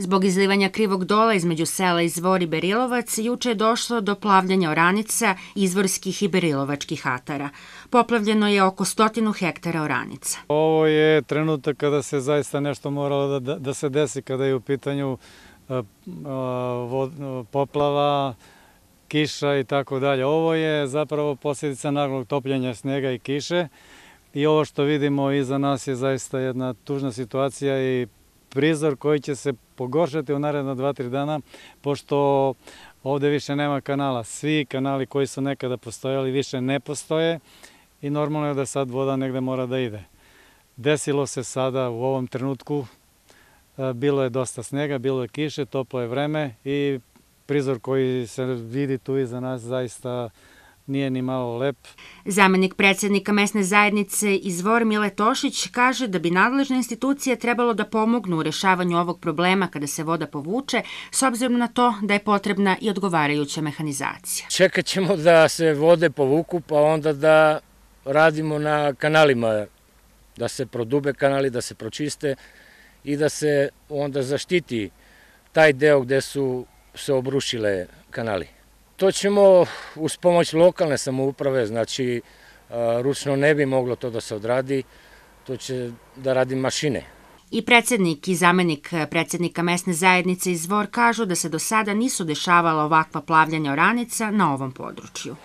Zbog izlivanja krivog dola između sela Izvor i Berilovac, juče je došlo do plavljanja oranica izvorskih i berilovačkih atara. Poplavljeno je oko stotinu hektara oranica. Ovo je trenutak kada se zaista nešto moralo da, da se desi, kada je u pitanju e, poplava, kiša i tako dalje. Ovo je zapravo posljedica naglog topljenja snega i kiše i ovo što vidimo iza nas je zaista jedna tužna situacija i prizor koji će se pogoršati u naredno 2-3 dana, pošto ovde više nema kanala. Svi kanali koji su nekada postojali više ne postoje i normalno je da sad voda negde mora da ide. Desilo se sada u ovom trenutku, e, bilo je dosta snega, bilo je kiše, toplo je vreme i prizor koji se vidi tu iza nas zaista nije ni malo lep. Zamenik predsjednika mesne zajednice Izvor Mile Tošić kaže da bi nadležne institucije trebalo da pomognu u rešavanju ovog problema kada se voda povuče, s obzirom na to da je potrebna i odgovarajuća mehanizacija. Čekat ćemo da se vode povuku, pa onda da radimo na kanalima, da se prodube kanali, da se pročiste i da se onda zaštiti taj deo gde su se obrušile kanali. To ćemo uz pomoć lokalne samouprave, znači e, ručno ne bi moglo to da se odradi, to će da radi mašine. I predsjednik i zamenik predsjednika mesne zajednice iz Zvor kažu da se do sada nisu dešavala ovakva plavljanja oranica na ovom području.